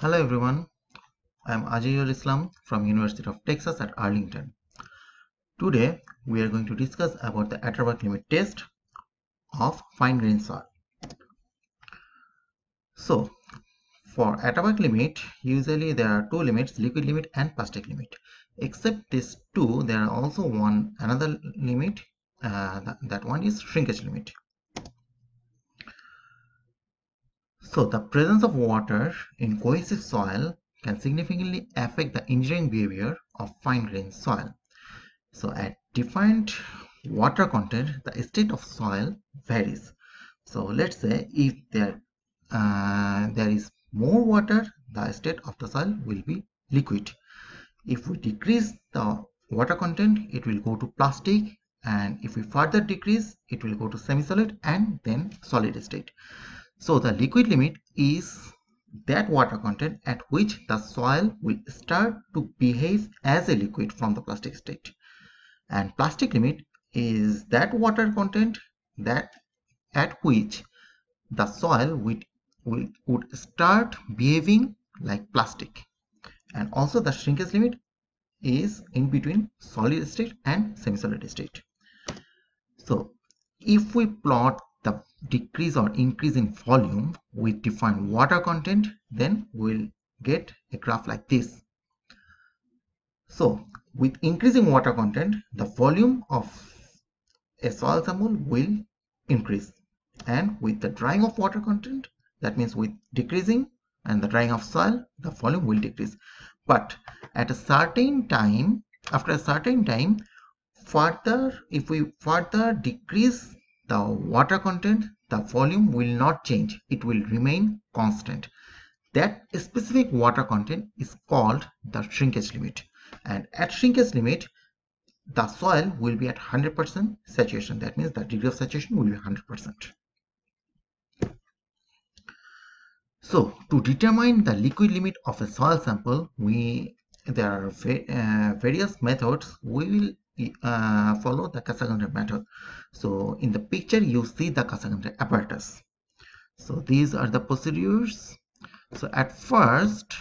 Hello everyone, I am Ajayul Islam from University of Texas at Arlington. Today we are going to discuss about the Atterberg limit test of fine grained soil. So for Atterberg limit, usually there are two limits, liquid limit and plastic limit. Except these two, there are also one another limit, uh, that one is shrinkage limit. So the presence of water in cohesive soil can significantly affect the engineering behavior of fine-grained soil. So at defined water content, the state of soil varies. So let's say if there uh, there is more water, the state of the soil will be liquid. If we decrease the water content, it will go to plastic and if we further decrease, it will go to semi-solid and then solid state. So the liquid limit is that water content at which the soil will start to behave as a liquid from the plastic state. And plastic limit is that water content that at which the soil would, would, would start behaving like plastic. And also the shrinkage limit is in between solid state and semi-solid state. So if we plot decrease or increase in volume we define water content then we'll get a graph like this. So with increasing water content the volume of a soil sample will increase. And with the drying of water content that means with decreasing and the drying of soil the volume will decrease. But at a certain time after a certain time further if we further decrease the water content, the volume will not change. It will remain constant. That specific water content is called the shrinkage limit. And at shrinkage limit, the soil will be at 100% saturation. That means the degree of saturation will be 100%. So to determine the liquid limit of a soil sample, we there are uh, various methods we will uh, follow the Casagrande method. So in the picture you see the Casagrande apparatus. So these are the procedures. So at first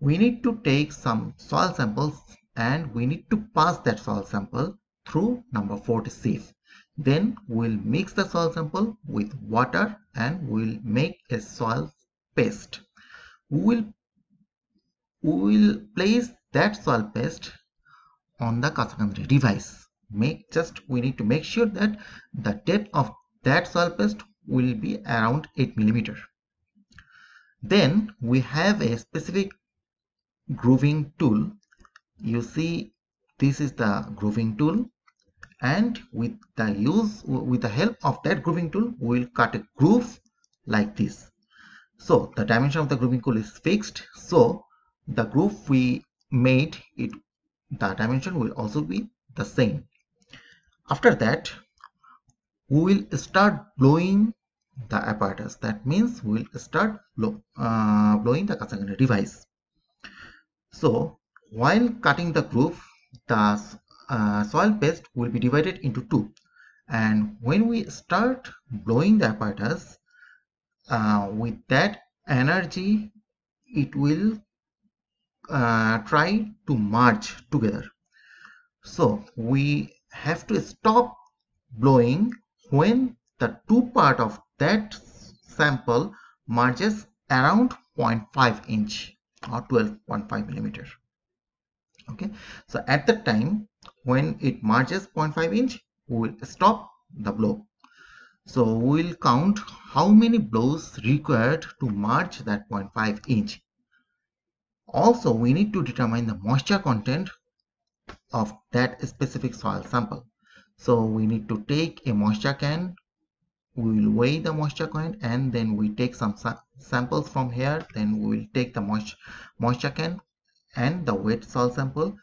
we need to take some soil samples and we need to pass that soil sample through number 40 sieve. Then we'll mix the soil sample with water and we'll make a soil paste. We will, we will place that soil paste on the Casagrande device. Make just we need to make sure that the depth of that soil paste will be around 8 millimeter. Then we have a specific grooving tool. You see this is the grooving tool and with the use with the help of that grooving tool we will cut a groove like this. So the dimension of the grooving tool is fixed. So the groove we made it the dimension will also be the same. After that we will start blowing the apparatus. That means we will start blow, uh, blowing the Casagrande device. So while cutting the groove the uh, soil paste will be divided into two. And when we start blowing the apparatus uh, with that energy it will uh, try to merge together. So we have to stop blowing when the two part of that sample merges around 0.5 inch or 12.5 millimeter. Okay? So at the time when it merges 0.5 inch we will stop the blow. So we will count how many blows required to merge that 0.5 inch also, we need to determine the moisture content of that specific soil sample. So we need to take a moisture can, we will weigh the moisture can and then we take some sa samples from here, then we will take the moisture, moisture can and the wet soil sample,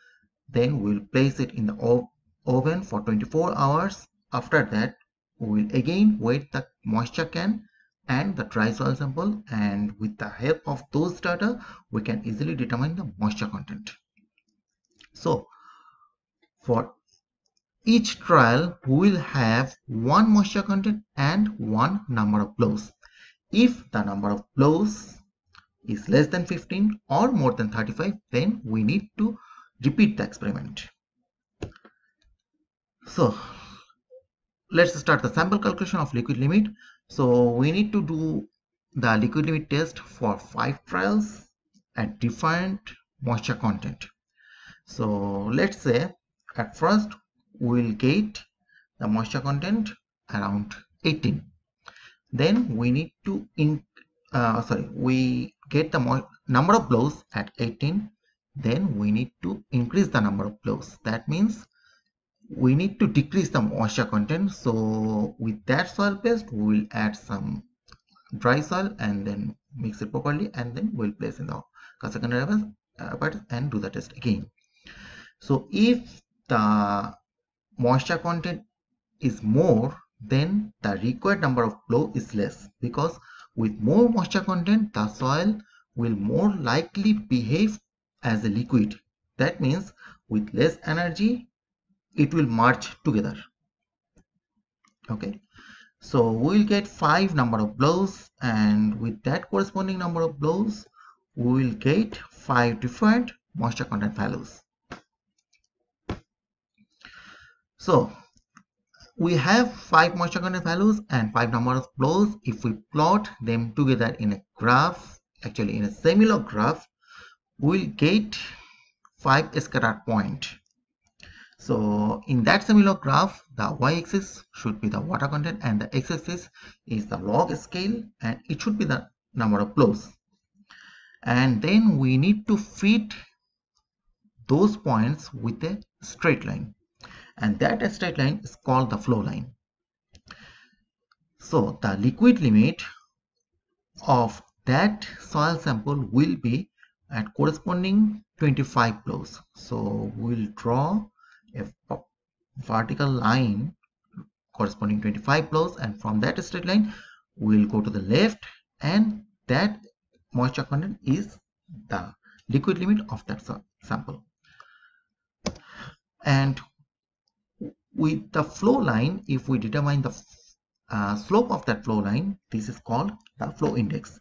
then we will place it in the oven for 24 hours. After that, we will again wet the moisture can and the dry soil sample and with the help of those data we can easily determine the moisture content. So for each trial we will have one moisture content and one number of blows. If the number of blows is less than 15 or more than 35 then we need to repeat the experiment. So let's start the sample calculation of liquid limit so we need to do the liquid limit test for five trials at different moisture content. So let's say at first we'll get the moisture content around 18 then we need to in uh, sorry we get the number of blows at 18 then we need to increase the number of blows. That means we need to decrease the moisture content. So with that soil paste we will add some dry soil and then mix it properly and then we'll place in the Casagrande apparatus uh, and do the test again. So if the moisture content is more then the required number of blow is less because with more moisture content the soil will more likely behave as a liquid. That means with less energy it will merge together. Okay. So we will get five number of blows and with that corresponding number of blows we will get five different moisture content values. So we have five moisture content values and five number of blows. If we plot them together in a graph actually in a similar graph we'll get five scatter point so in that similar graph, the y-axis should be the water content and the x-axis is the log scale and it should be the number of blows. And then we need to fit those points with a straight line. And that straight line is called the flow line. So the liquid limit of that soil sample will be at corresponding 25 blows. So we'll draw a vertical line corresponding 25 and from that straight line we'll go to the left and that moisture content is the liquid limit of that sample. And with the flow line if we determine the uh, slope of that flow line this is called the flow index.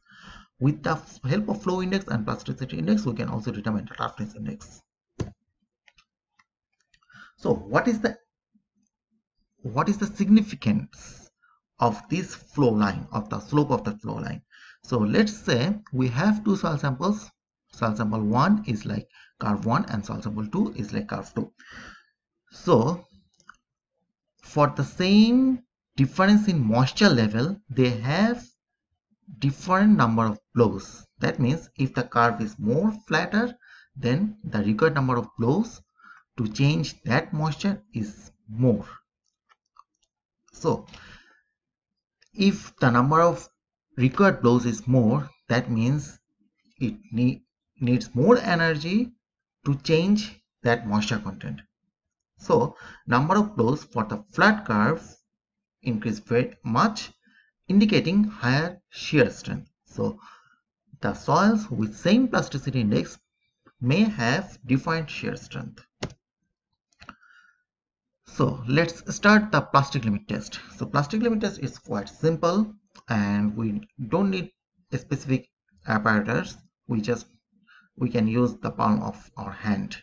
With the help of flow index and plasticity index we can also determine the roughness index so what is the what is the significance of this flow line of the slope of the flow line? So let's say we have two soil samples. Soil sample 1 is like curve 1 and soil sample 2 is like curve 2. So for the same difference in moisture level, they have different number of blows. That means if the curve is more flatter, then the required number of blows to change that moisture is more. So if the number of required blows is more that means it need, needs more energy to change that moisture content. So number of blows for the flat curve increase very much indicating higher shear strength. So the soils with same plasticity index may have different shear strength so let's start the plastic limit test. So plastic limit test is quite simple and we don't need a specific apparatus. We just we can use the palm of our hand.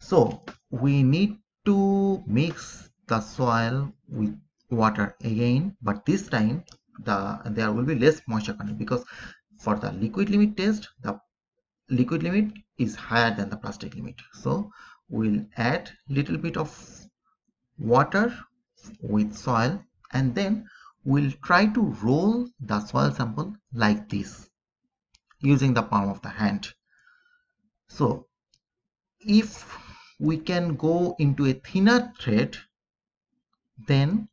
So we need to mix the soil with water again, but this time the there will be less moisture content because for the liquid limit test the liquid limit is higher than the plastic limit. So we'll add little bit of water with soil and then we'll try to roll the soil sample like this using the palm of the hand. So if we can go into a thinner thread then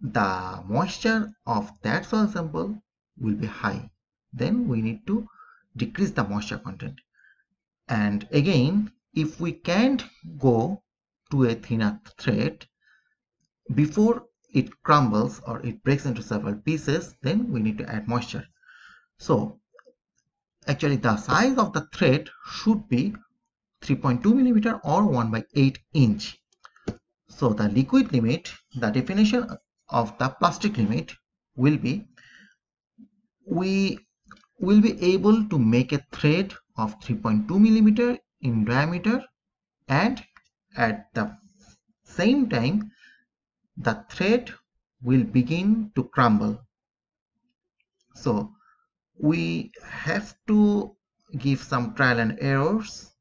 the moisture of that soil sample will be high. Then we need to decrease the moisture content. And again if we can't go to a thinner thread. Before it crumbles or it breaks into several pieces then we need to add moisture. So actually the size of the thread should be 3.2 millimeter or 1 by 8 inch. So the liquid limit the definition of the plastic limit will be we will be able to make a thread of 3.2 millimeter in diameter and at the same time the thread will begin to crumble. So we have to give some trial and errors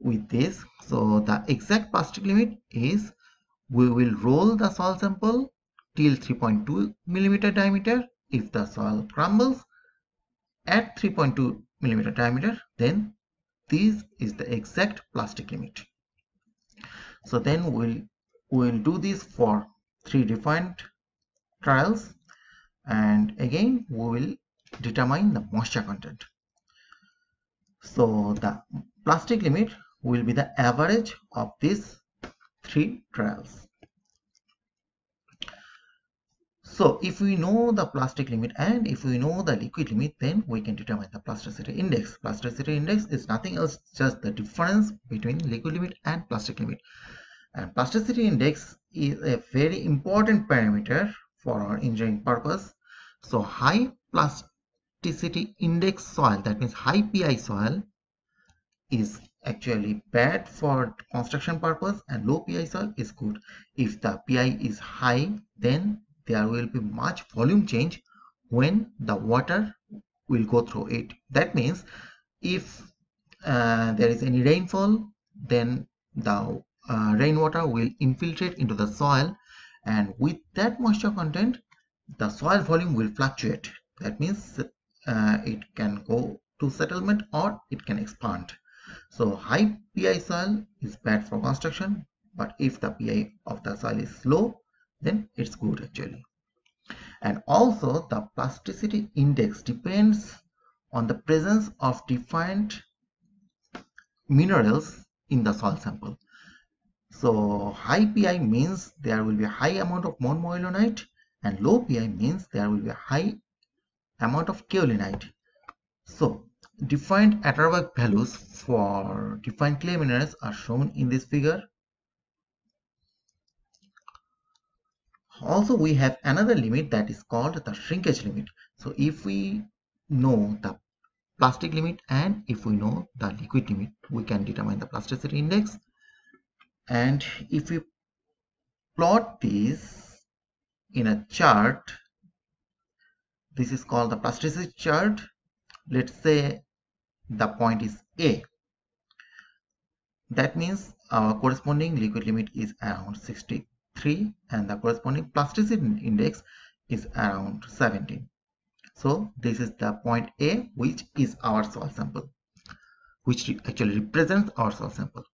with this. So the exact plastic limit is we will roll the soil sample till 3.2 millimeter diameter. If the soil crumbles at 3.2 millimeter diameter then this is the exact plastic limit so then we'll we'll do this for three different trials and again we will determine the moisture content so the plastic limit will be the average of these three trials so if we know the plastic limit and if we know the liquid limit, then we can determine the plasticity index. Plasticity index is nothing else just the difference between liquid limit and plastic limit. And plasticity index is a very important parameter for our engineering purpose. So high plasticity index soil, that means high PI soil is actually bad for construction purpose and low PI soil is good. If the PI is high, then there will be much volume change when the water will go through it. That means if uh, there is any rainfall, then the uh, rainwater will infiltrate into the soil and with that moisture content, the soil volume will fluctuate. That means uh, it can go to settlement or it can expand. So high PI soil is bad for construction, but if the PI of the soil is low, then it's good actually and also the plasticity index depends on the presence of different minerals in the soil sample so high pi means there will be a high amount of montmorillonite and low pi means there will be a high amount of kaolinite so defined Atterberg values for defined clay minerals are shown in this figure. Also we have another limit that is called the shrinkage limit. So if we know the plastic limit and if we know the liquid limit we can determine the plasticity index and if we plot these in a chart this is called the plasticity chart. Let's say the point is a. That means our corresponding liquid limit is around 63 and the corresponding plasticity index is around 17 so this is the point a which is our soil sample which actually represents our soil sample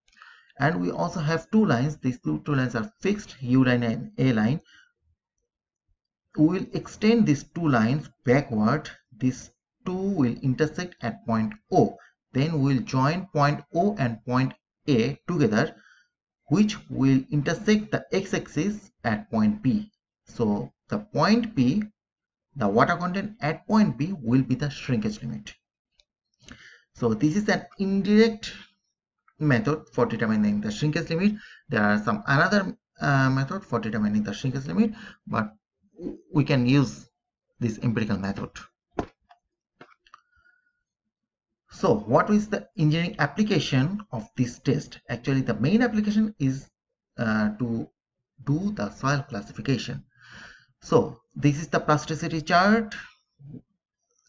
and we also have two lines. These two, two lines are fixed. U line and a line. We will extend these two lines backward. These two will intersect at point o. Then we will join point o and point a together which will intersect the x-axis at point B. So the point B, the water content at point B will be the shrinkage limit. So this is an indirect method for determining the shrinkage limit. There are some another uh, method for determining the shrinkage limit, but we can use this empirical method. So what is the engineering application of this test? Actually, the main application is uh, to do the soil classification. So this is the plasticity chart.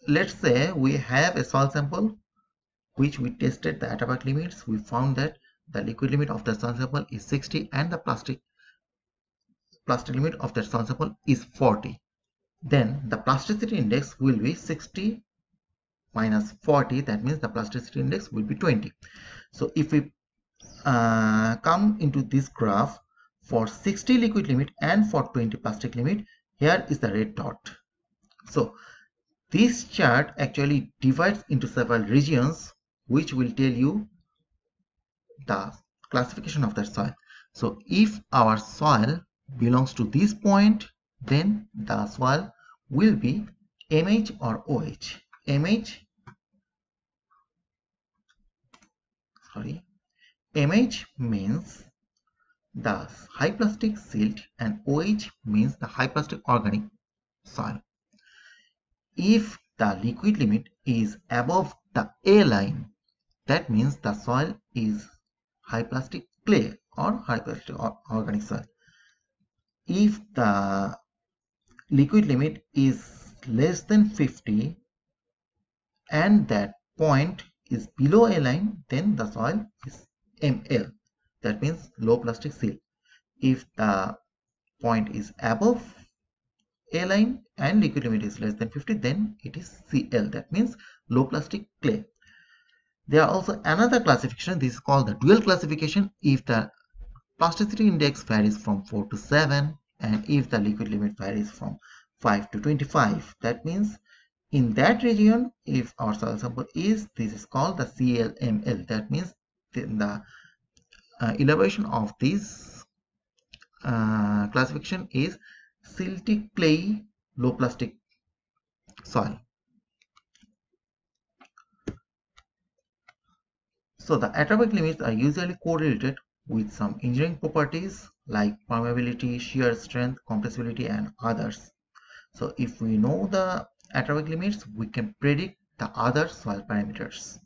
Let's say we have a soil sample which we tested the Atterberg limits. We found that the liquid limit of the sample is 60 and the plastic plastic limit of the sample is 40. Then the plasticity index will be 60 minus 40 that means the plasticity index will be 20 so if we uh, come into this graph for 60 liquid limit and for 20 plastic limit here is the red dot so this chart actually divides into several regions which will tell you the classification of the soil. So if our soil belongs to this point then the soil will be MH or OH MH sorry MH means the high plastic silt and OH means the high plastic organic soil. If the liquid limit is above the A line, that means the soil is high plastic clay or high plastic organic soil. If the liquid limit is less than 50 and that point is below a line, then the soil is ML. That means low plastic seal. If the point is above a line and liquid limit is less than 50, then it is CL. That means low plastic clay. There are also another classification. This is called the dual classification. If the plasticity index varies from 4 to 7 and if the liquid limit varies from 5 to 25, that means in that region if our soil sample is this is called the CLML that means the, the uh, elaboration of this uh, classification is silty clay low plastic soil so the Atterberg limits are usually correlated with some engineering properties like permeability shear strength compressibility and others so if we know the Atterberg limits, we can predict the other soil parameters.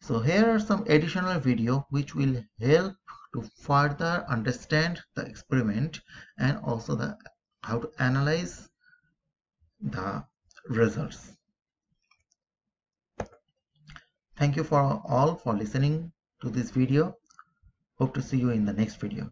So here are some additional video which will help to further understand the experiment and also the how to analyze the results. Thank you for all for listening to this video. Hope to see you in the next video.